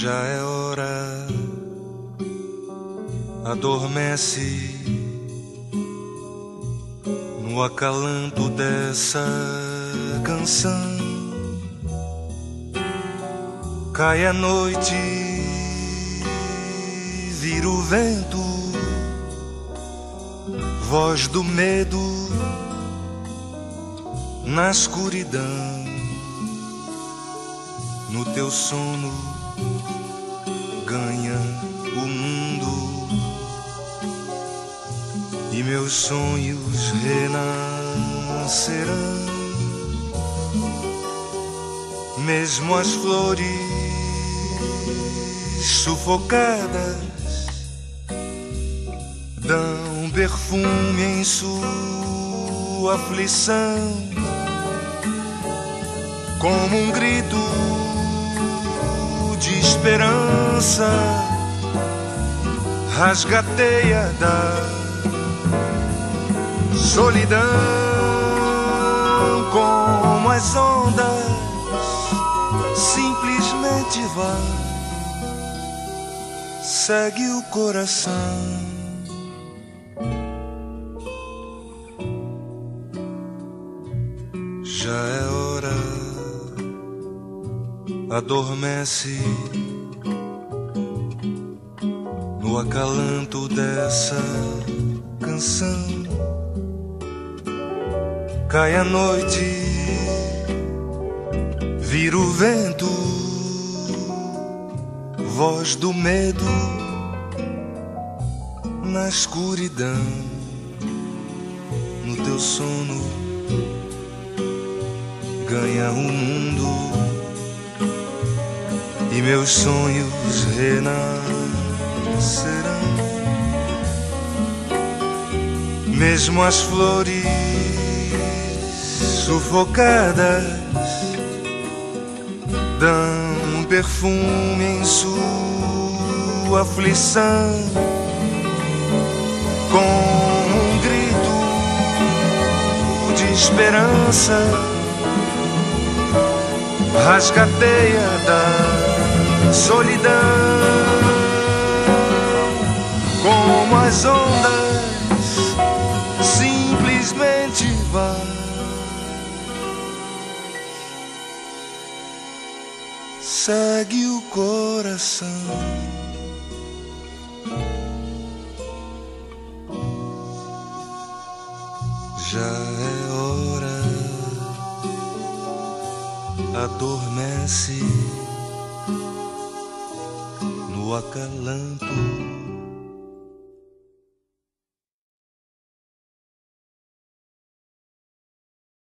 Já é hora, adormece no acalanto dessa canção. Cai a noite, vira o vento, voz do medo na escuridão, no teu sono ganha o mundo e meus sonhos renascerão. Mesmo as flores sufocadas dão perfume em sua aflição, como um grito esperança rasgateia da solidão como as ondas simplesmente vai segue o coração. Já é hora adormece no acalanto dessa canção. Cai a noite, vira o vento, voz do medo na escuridão, no teu sono ganha o mundo e meus sonhos renascerão. Mesmo as flores sufocadas dão perfume em sua aflição, com um grito de esperança rasgateia da solidão, como as ondas simplesmente vai. Segue o coração. Já é hora adormece acalanto